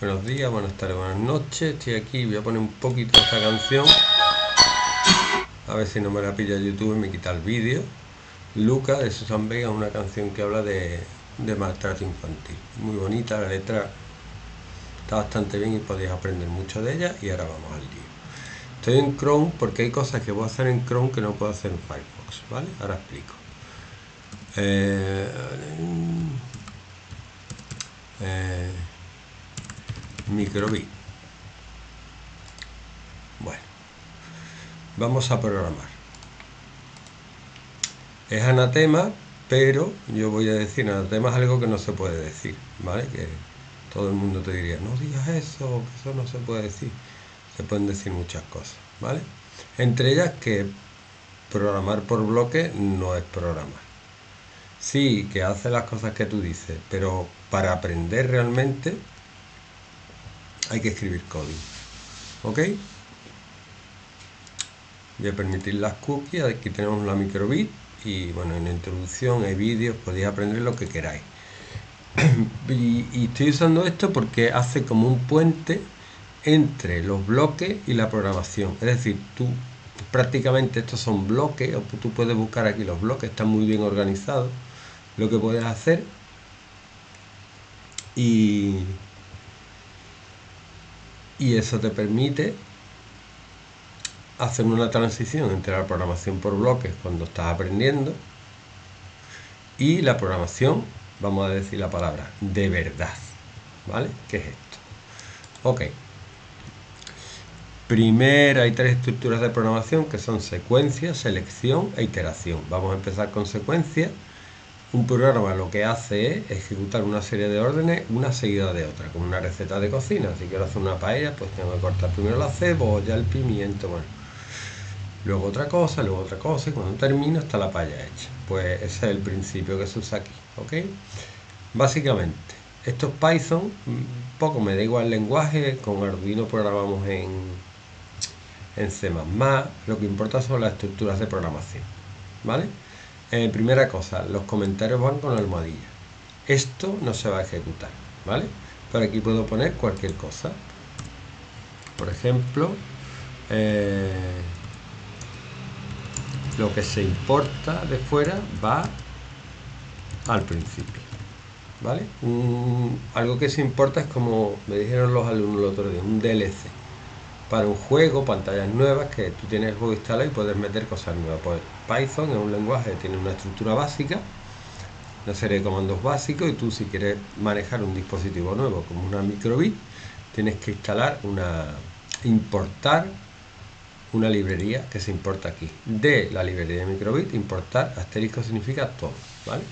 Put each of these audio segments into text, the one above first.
buenos días, buenas tardes, buenas noches. Estoy aquí, voy a poner un poquito esta canción. A ver si no me la pilla YouTube y me quita el vídeo. Luca de Susan Vega, una canción que habla de, de maltrato infantil. Muy bonita, la letra está bastante bien y podéis aprender mucho de ella. Y ahora vamos al lío. Estoy en Chrome porque hay cosas que puedo hacer en Chrome que no puedo hacer en Firefox, ¿vale? Ahora explico. Eh, microbit. Bueno, vamos a programar. Es anatema, pero yo voy a decir anatema es algo que no se puede decir, ¿vale? Que todo el mundo te diría, no digas eso, que eso no se puede decir. Se pueden decir muchas cosas, ¿vale? Entre ellas que programar por bloque no es programar. Sí, que hace las cosas que tú dices, pero para aprender realmente hay que escribir código. ¿Ok? Voy a permitir las cookies, aquí tenemos la microbit y bueno, en la introducción hay vídeos, podéis aprender lo que queráis. y, y estoy usando esto porque hace como un puente entre los bloques y la programación. Es decir, tú prácticamente estos son bloques, o tú puedes buscar aquí los bloques, están muy bien organizados lo que puedes hacer y, y eso te permite hacer una transición entre la programación por bloques cuando estás aprendiendo y la programación, vamos a decir la palabra, de verdad. ¿Vale? ¿Qué es esto? Ok. Primero hay tres estructuras de programación que son secuencia, selección e iteración. Vamos a empezar con secuencia un programa lo que hace es ejecutar una serie de órdenes una seguida de otra, como una receta de cocina. Si quiero hacer una paella, pues tengo que cortar primero la cebolla, el pimiento, bueno. Luego otra cosa, luego otra cosa, y cuando termino está la paella hecha. Pues ese es el principio que se usa aquí, ¿ok? Básicamente, esto es Python, poco me da igual el lenguaje, con Arduino programamos en, en C++, lo que importa son las estructuras de programación, ¿vale? Eh, primera cosa, los comentarios van con la almohadilla. Esto no se va a ejecutar, ¿vale? Pero aquí puedo poner cualquier cosa. Por ejemplo, eh, lo que se importa de fuera va al principio, ¿vale? algo que se importa es como me dijeron los alumnos el otro día, un DLC para un juego, pantallas nuevas, que tú tienes el juego instalado y puedes meter cosas nuevas. Pues Python es un lenguaje que tiene una estructura básica, una serie de comandos básicos, y tú si quieres manejar un dispositivo nuevo como una microbit, tienes que instalar una, importar una librería que se importa aquí. De la librería de microbit, importar asterisco significa todo, ¿vale?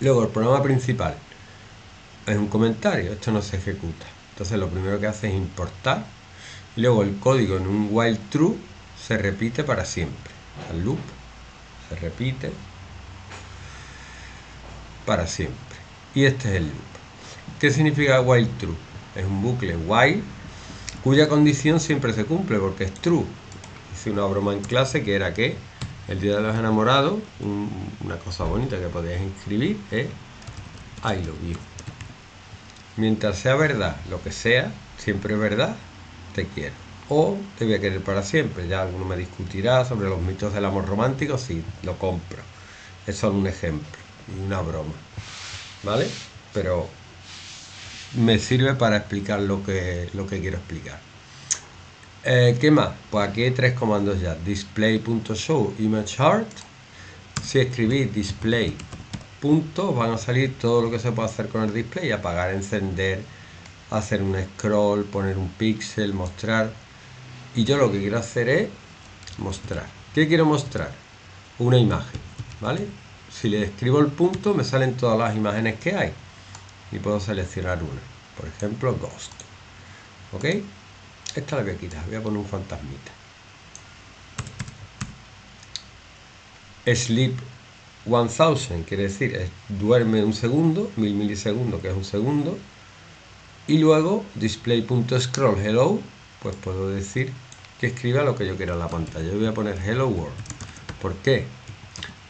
Luego el programa principal es un comentario, esto no se ejecuta. Entonces lo primero que hace es importar luego el código en un while true se repite para siempre. El loop se repite para siempre. Y este es el loop. ¿Qué significa while true? Es un bucle while cuya condición siempre se cumple porque es true. Hice una broma en clase que era que el día de los enamorados, una cosa bonita que podías inscribir es I love you. Mientras sea verdad, lo que sea, siempre es verdad, te quiero. O te voy a querer para siempre. Ya alguno me discutirá sobre los mitos del amor romántico, sí, lo compro. Es solo un ejemplo y una broma. ¿Vale? Pero me sirve para explicar lo que, lo que quiero explicar. Eh, ¿Qué más? Pues aquí hay tres comandos ya. Display.show image art. Si escribís display punto, van a salir todo lo que se puede hacer con el display. Apagar, encender, hacer un scroll, poner un píxel, mostrar. Y yo lo que quiero hacer es mostrar. ¿Qué quiero mostrar? Una imagen, ¿vale? Si le escribo el punto, me salen todas las imágenes que hay. Y puedo seleccionar una. Por ejemplo, Ghost. ¿Ok? Esta la voy a quitar, voy a poner un fantasmita. Sleep 1000, quiere decir, duerme un segundo, mil milisegundos, que es un segundo. Y luego display.scroll hello, pues puedo decir que escriba lo que yo quiera en la pantalla. Yo voy a poner hello world. ¿Por qué?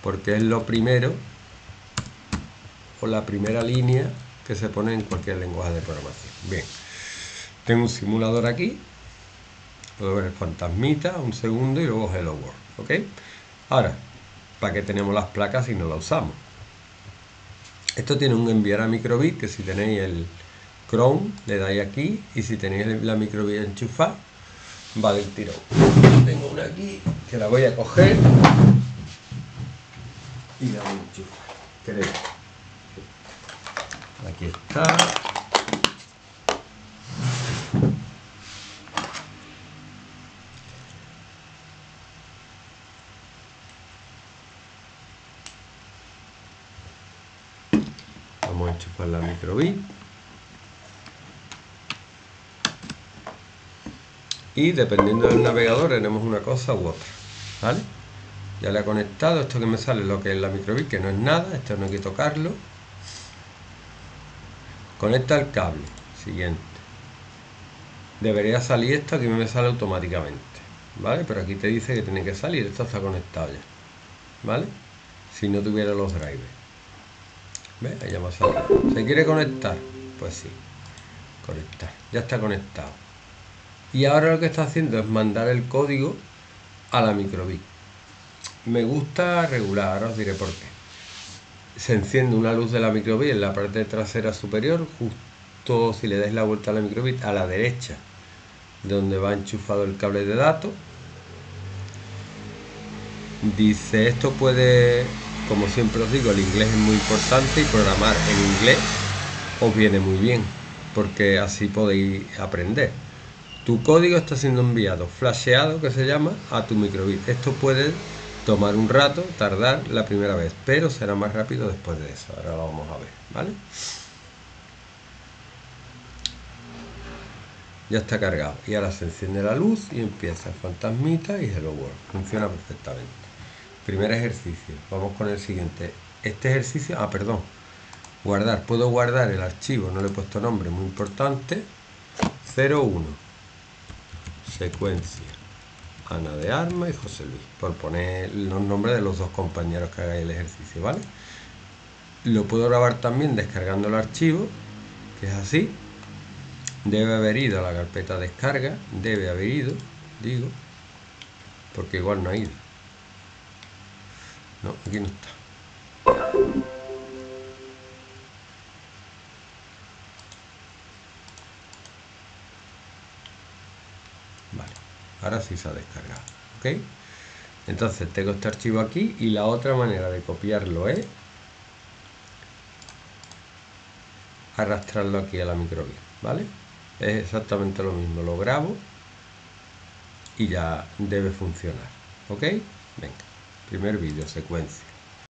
Porque es lo primero o la primera línea que se pone en cualquier lenguaje de programación. Bien, tengo un simulador aquí, puedo ver el fantasmita, un segundo y luego Hello World, ¿ok? Ahora, ¿para qué tenemos las placas si no las usamos? Esto tiene un enviar a microbit que si tenéis el Chrome le dais aquí y si tenéis la microbit enchufada va del tirón. Tengo una aquí que la voy a coger y la voy a enchufar. Creo. Aquí está. Vamos a enchufar la microbit. Y dependiendo del navegador tenemos una cosa u otra. ¿Vale? Ya le he conectado esto que me sale lo que es la microbit, que no es nada, esto no hay que tocarlo. Conecta el cable. Siguiente. Debería salir esto, aquí me sale automáticamente. ¿Vale? Pero aquí te dice que tiene que salir, esto está conectado ya. ¿Vale? Si no tuviera los drivers. ¿Ves? Ahí ya me ha ¿Se quiere conectar? Pues sí. Conectar. Ya está conectado. Y ahora lo que está haciendo es mandar el código a la microbit. Me gusta regular, ahora os diré por qué. Se enciende una luz de la microbit en la parte trasera superior, justo si le dais la vuelta a la microbit, a la derecha, donde va enchufado el cable de datos. Dice, esto puede como siempre os digo, el inglés es muy importante y programar en inglés os viene muy bien, porque así podéis aprender. Tu código está siendo enviado, flasheado que se llama, a tu microbit. Esto puede tomar un rato, tardar la primera vez, pero será más rápido después de eso. Ahora lo vamos a ver, ¿vale? Ya está cargado. Y ahora se enciende la luz y empieza el fantasmita y Hello World. Funciona perfectamente. Primer ejercicio. Vamos con el siguiente. Este ejercicio, ah, perdón. Guardar. Puedo guardar el archivo, no le he puesto nombre, muy importante. 01. Secuencia. Ana de Arma y José Luis. Por poner los nombres de los dos compañeros que hagáis el ejercicio, ¿vale? Lo puedo grabar también descargando el archivo, que es así. Debe haber ido a la carpeta descarga, debe haber ido, digo, porque igual no ha ido. No, aquí no está. Ahora sí se ha descargado. ¿Ok? Entonces tengo este archivo aquí y la otra manera de copiarlo es arrastrarlo aquí a la microvía, ¿vale? Es exactamente lo mismo, lo grabo y ya debe funcionar, ¿ok? Venga. Primer vídeo, secuencia.